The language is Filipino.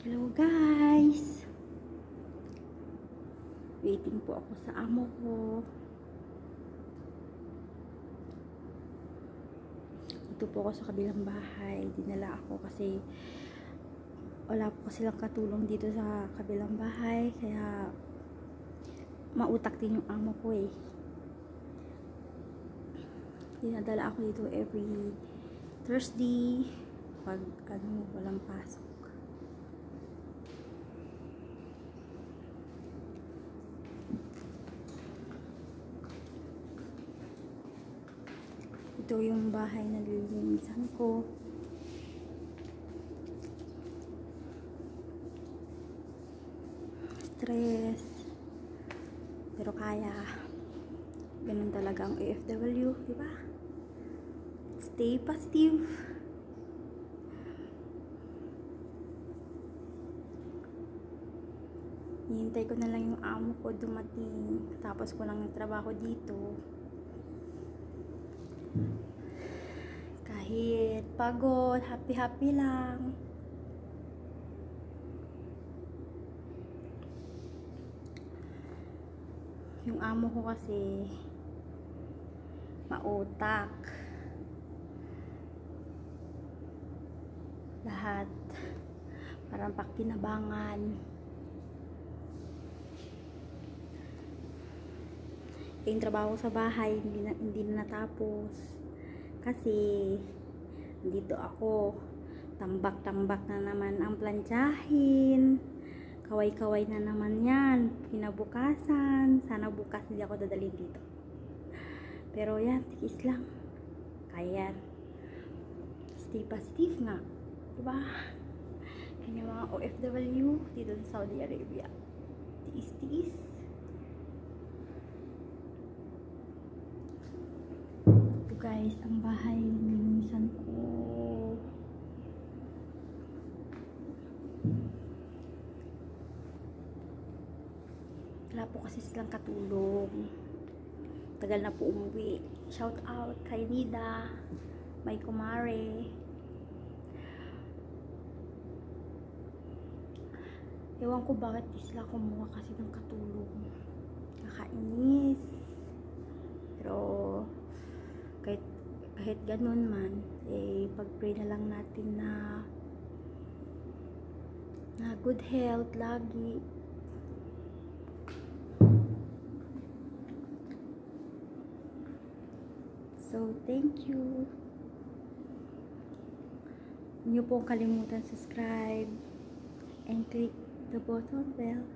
Hello guys! Waiting po ako sa amo ko. Ito po ako sa kabilang bahay. Dinala ako kasi wala po kasi lang katulong dito sa kabilang bahay. Kaya mautak din yung amo ko eh. Dinadala ako dito every Thursday pag ano, walang pasok. Ito yung bahay na lilinisan ko. Stress. Pero kaya. Ganun talaga ang AFW, di ba? Stay positive. Hihintay ko na lang yung amo ko dumating. Tapos ko lang yung trabaho dito. Kahit pagod, happy-happy lang. Yung amo ko kasi mautak. Lahat parang pakinabangan. Yung trabaho sa bahay hindi na, hindi na natapos. Kasi dito ako tambak-tambak na naman ang plantsahin kaway-kaway na naman yan kinabukasan. Sana bukas hindi ako dadalhin dito. Pero yan tikis lang. Kaya stay positive nga diba? Kanya mga OFW dito sa Saudi Arabia. Tiis-tiis guys ang bahay nilinisan ko. Wala po kasi silang katulong. Tagal na po umuwi. Shout out kay Nida may kumare. Ewan ko bakit sila kumuha kasi ng katulong nakainis pero kahit kahit ganun man eh pag-pray na lang natin na na good health lagi. So thank you. Huwag niyo pong kalimutan subscribe and click the button bell